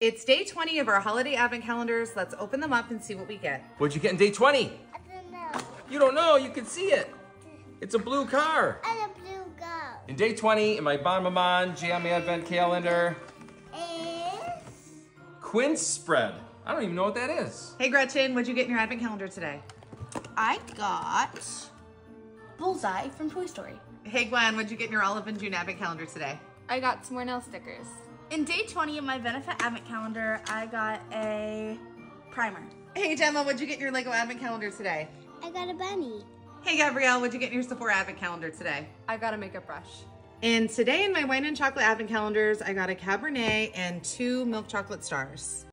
It's day 20 of our holiday advent calendars. Let's open them up and see what we get. What'd you get in day 20? I don't know. You don't know, you can see it. It's a blue car. And a blue girl. In day 20, in my Bon Maman Jam Advent Calendar, Is quince spread. I don't even know what that is. Hey Gretchen, what'd you get in your advent calendar today? I got Bullseye from Toy Story. Hey Gwen, what'd you get in your Olive and June advent calendar today? I got some more nail stickers. In day 20 of my benefit advent calendar, I got a primer. Hey Gemma, what'd you get in your Lego advent calendar today? I got a bunny. Hey Gabrielle, what'd you get in your Sephora advent calendar today? I got a makeup brush. And today in my wine and chocolate advent calendars, I got a Cabernet and two milk chocolate stars.